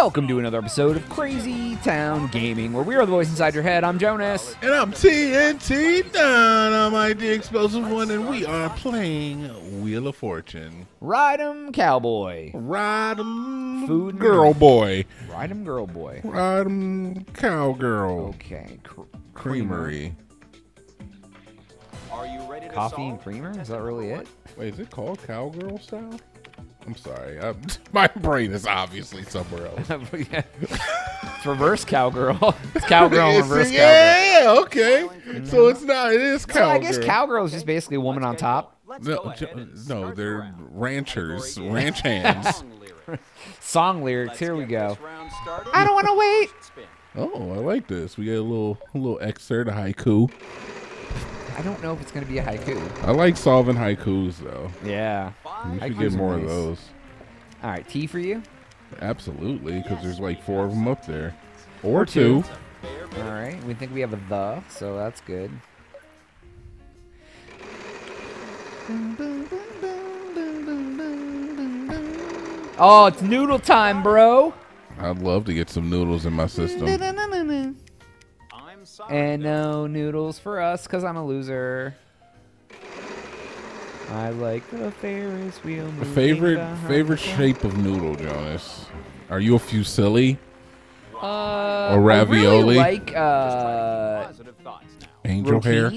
Welcome to another episode of Crazy Town Gaming, where we are the voice inside your head. I'm Jonaas. And I'm TNT Dinomight, the explosive one, and we are playing Wheel of Fortune. Ride 'em, cowboy. Ride 'em, Food and girl boy. Ride 'em, girl boy. Ride 'em, cowgirl. Okay. Cr- Creamery. Are you ready to Coffee solve? and creamer? Is that really it? Wait, is it called cowgirl style? I'm sorry. i my brain is obviously somewhere else. Yeah. it's reverse cowgirl. It's cowgirl and Is it? reverse cowgirl. yeah, okay. So it's not. It is So cowgirl. I guess cowgirl is just basically a woman on top. No, go jo- ahead and no, they're round. ranchers, Category ranch hands. song lyrics. Let's Here we go. this round started. I don't want to wait. Oh, I like this. We got a little, a little excerpt, a haiku. I don't know if it's going to be a haiku. I like solving haikus though. Yeah. We Five should Haikus get are more of nice. those. All right. T for you. Absolutely, because there's like four of them up there, or, Or two. two. It's a fair bit All right. We think we have a the, so that's good. Oh, it's noodle time, bro. I'd love to get some noodles in my system. I'm sorry. And no noodles for us, because I'm a loser. I like the Ferris wheel. Favorite favorite shape of noodle, Jonaas? Are you a fusilli? Uh, Or I really ravioli? like uh, Positive thoughts. Angel hair?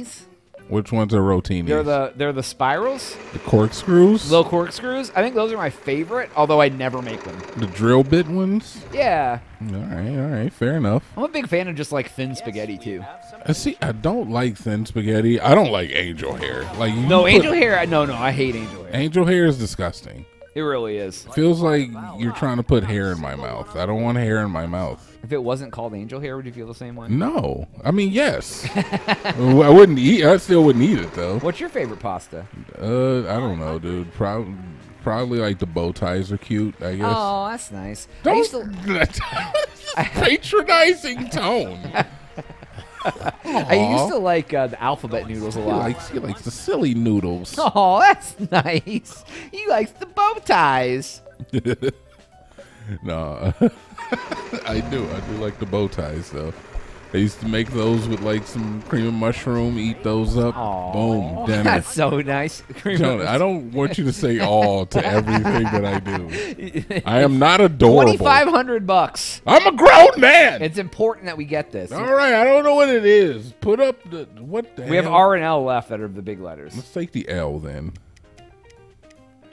Which ones are rotinis? They're the they're the spirals, The corkscrews? little corkscrews. I think those are my favorite, although I never make them. the drill bit ones? Yeah, All right, all right, fair enough. I'm a big fan of just like thin spaghetti too. I see. I don't like thin spaghetti. I don't like angel hair. Like you No, put- angel hair. I- No, no, I hate angel hair. Angel hair is disgusting. It really is. Feels like you're trying to put hair in my mouth. I don't want hair in my mouth. If it wasn't called angel hair, would you feel the same way? No, I mean yes. I wouldn't eat. I still wouldn't eat it though. What's your favorite pasta? Uh, I don't know, dude. Probably, probably like the bow ties are cute. I guess. Oh, that's nice. Don't used to, patronizing tone. I used to like uh, the alphabet noodles a He lot. likes he likes the silly noodles. Oh, that's nice. He likes the bow ties. no, I do. I do like the bow ties though. I used to make those with like some cream and mushroom. Eat those up. Aw, Boom. Dinner. That's so nice. Cream Jonah, of- I don't want you to say all to everything that I do. I am not adorable. Twenty five hundred bucks. I'm a grown man. It's important that we get this. all right, I don't know what it is. Put up the what the We have? R and L left that are the big letters. Let's take the L then.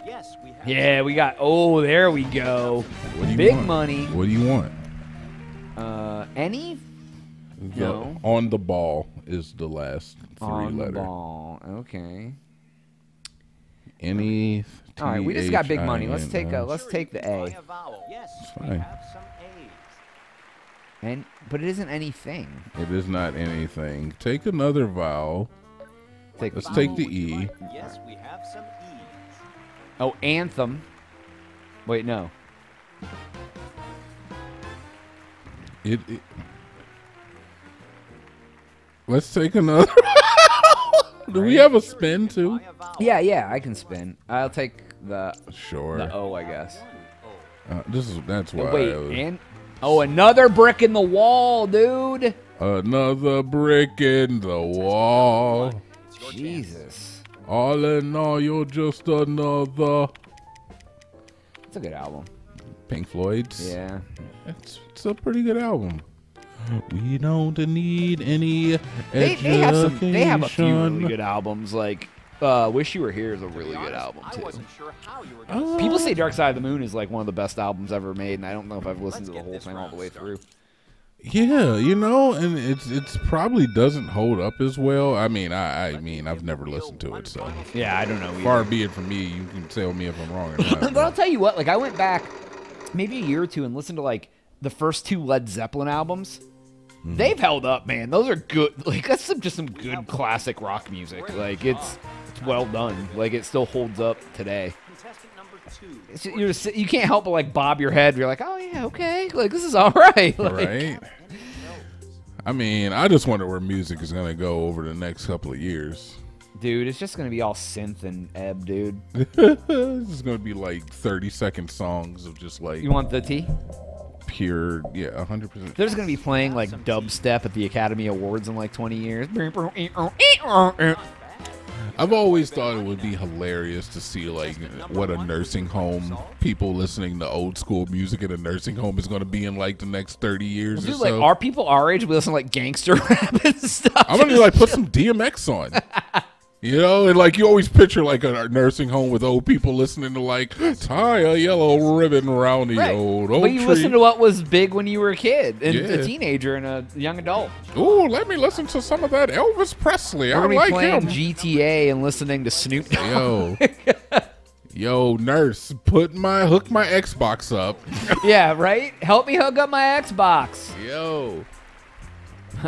Yes, we have. Yeah, we got. Oh, there we go. What do you Big want? money. What do you want? Uh, any The- No. on the ball is the last three on letter. the ball. Okay. Any. All right, we just got big money. Let's take a. Let's take the A. a. Yes, fine. have some A's. And but it isn't anything. It is not anything. Take another vowel. Take Let's Vowel take the E. Yes, we have some E's. oh anthem. Wait, no. It. it let's take another. Do we have a spin too? Try a vowel. Yeah, yeah, I can spin. I'll take the Sure. the O, I guess. Uh, this is that's why. Wait, I was- and oh, another brick in the wall, dude. another brick in the wall. It's your chance. Jesus, All in all, you're just another. it's a good album. Pink Floyd's. Yeah. It's, it's a pretty good album. We don't need any They, they have some. They have a few really good albums. Like, uh, "Wish You Were Here" is a really good album too. wasn't sure how you were going to Uh, People say "Dark Side of the Moon" is like one of the best albums ever made, and I don't know if I've listened Let's to the whole thing all the round way through. Yeah, you know, and it's it's probably doesn't hold up as well. I mean, I I mean, I've never listened to it, so Yeah, I don't know. far be it from me. You can tell me if I'm wrong or not. but I'll tell you what, like I went back maybe a year or two and listened to like the first two Led Zeppelin albums. Mm-hmm. They've held up, man. Those are good. Like that's some, just some good classic rock music. Like it's it's well done. Like it still holds up today. Contestant number two. It's you're just, you can't help but like bob your head. You're like, oh yeah, okay. Like this is all right. Like, right? I mean, I just wonder where music is gonna go over the next couple of years. Dude, it's just gonna be all synth and ebb, dude. this is gonna be like 30 second songs of just like You want the tea? Hear, yeah, hundred percent. They're just gonna be playing like dubstep at the Academy Awards in like 20 years. I've always thought it would be hilarious to see like what a nursing home people listening to old school music in a nursing home is going to be in like the next thirty years Dude, or like, are people our age? We listen to like gangster rap and stuff. I'm gonna like put some DMX on. You know, and like you always picture like a nursing home with old people listening to like tie a yellow ribbon around the Right. old oak But you tree. listen to what was big when you were a kid, and Yeah. a teenager, and a young adult. Ooh, let me listen to some of that Elvis Presley. We're I like playing him. GTA and listening to Snoop Dogg. Yo, yo, nurse, put my hook my Xbox up. yeah, right. Help me hook up my Xbox. Yo,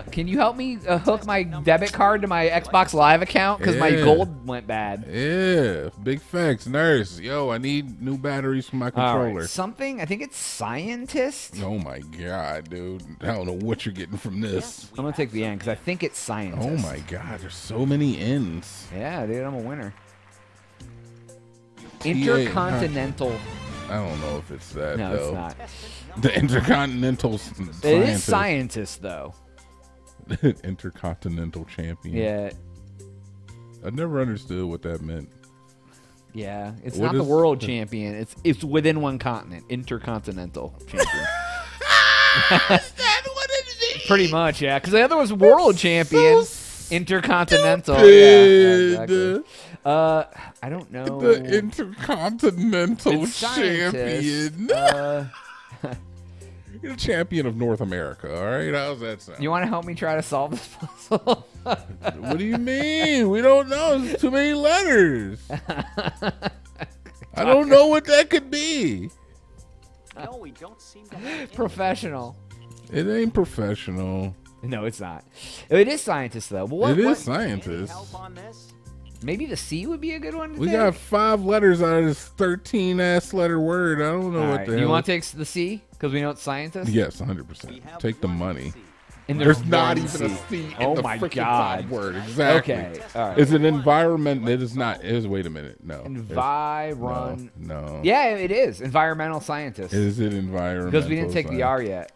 Can you help me uh, hook my debit card to my Xbox Live account because my gold went bad? yeah, big facts, nurse. Yo, I need new batteries for my controller. right, something. I think it's scientist. Oh my god, dude! I don't know what you're getting from this. I'm gonna take the end because I think it's scientist. Oh my god, there's so many ends. Yeah, dude, I'm a winner. TA, Intercontinental. I don't know if it's that No, though. it's not. The intercontinental s- It is scientist. scientist though. intercontinental champion. Yeah, I never understood what that meant. yeah. It's What not the world champion. It's it's within one continent. Intercontinental champion. that what it means? Pretty much, yeah. Because the other was world champion. Intercontinental. Yeah, yeah, exactly. Uh, I don't know. The intercontinental champion. Uh, You're the champion of North America. All right, how's that sound? you want to help me try to solve this puzzle? what do you mean? We don't know. There's too many letters. I don't know what that could be. No, we don't seem to have. Professional. It ain't professional. No, it's not. Oh, it is scientist though. But what, it is what- Any scientist. help on this? Maybe the C would be a good one. To We take? got five letters out of this 13 ass letter word. I don't know All what right, the You hell. want to take the C because we know it's scientists? Yes, 100%. Take the money. And There's not one even C. a C in Oh the my God. word. Exactly. Okay. All right. It's an environment. It is not. It is. Wait a minute. No. Environ. No. no. Yeah, it is environmental scientist Is it environmental? because we didn't take the science? R yet.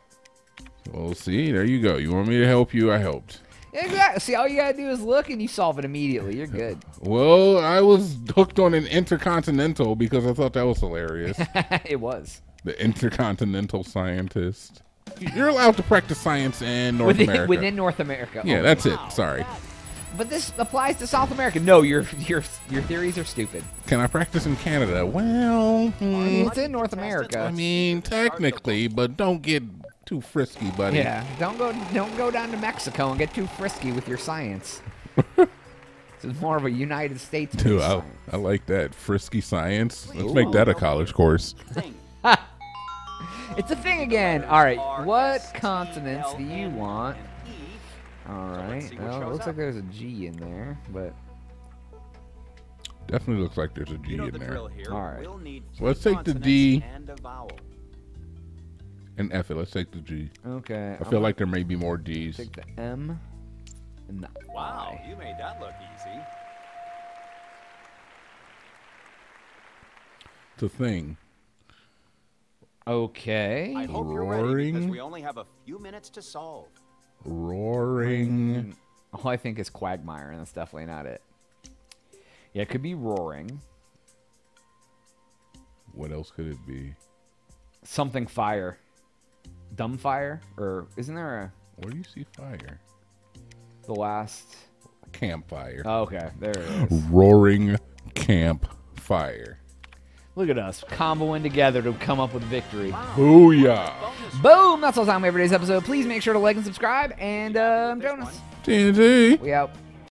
Well, see, there you go. You want me to help you? I helped. Exactly. See, all you gotta do is look, and you solve it immediately. You're good. Well, I was hooked on an intercontinental because I thought that was hilarious. it was the intercontinental scientist. You're allowed to practice science in North within America. within North America. yeah, Oh, that's it. Sorry. But this applies to South America. No, your your your theories are stupid. Can I practice in Canada? Well, hmm, It's in North America. I mean, technically, but don't get too frisky, buddy. Yeah, don't go don't go down to Mexico and get too frisky with your science. this is more of a United States. Dude, I, I like that. Frisky science. Let's make that a college course. Thing. It's a thing again. All right, what S, T, continents do you want? All let's right. see what Well, it looks like there's a G in there, but Definitely looks like there's a G in there. All right. We'll need Well, let's take the D. And a vowel. And F it. Let's take the G. okay. I feel like there may be more D's. take the M and the Wow, you made that look easy. It's a thing. Okay. I hope you're ready because Roaring. we only have a few minutes to solve. Roaring. All oh, I think is Quagmire, and that's definitely not it. Yeah, it could be roaring. What else could it be? Something fire. Dumb fire? Or isn't there a Where do you see fire? the last Campfire. oh, okay, there it is. Roaring campfire. Look at us comboing together to come up with victory. Booyah. Boom! That's all time we have for today's episode. Please make sure to like and subscribe. And uh, I'm Jonaas. TNT. We out.